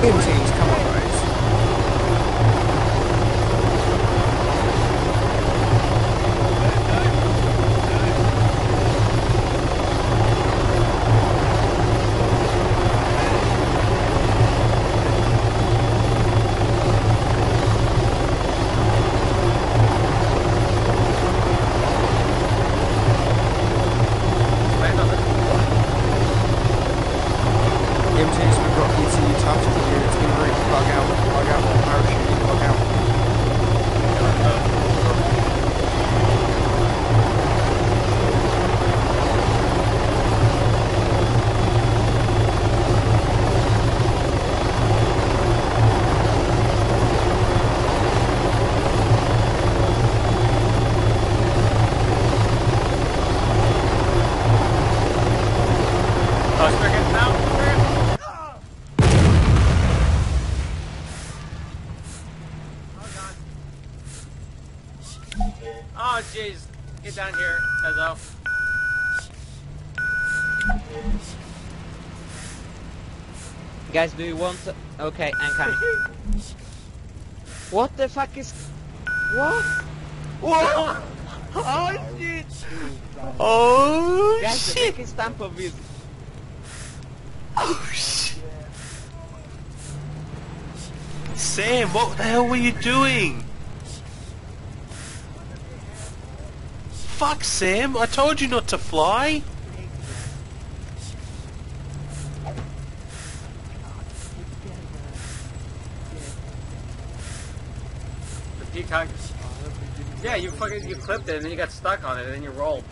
I. Oh, jeez. Get down here, Ezo. Guys, do you want to... Okay, I'm coming. what the fuck is... What? What? Oh shit! Oh Guys, shit! fucking stamp of this. Oh shit! Sam, what the hell were you doing? Fuck, Sam! I told you not to fly. The peacock. Yeah, you fucking you clipped it and then you got stuck on it and then you rolled.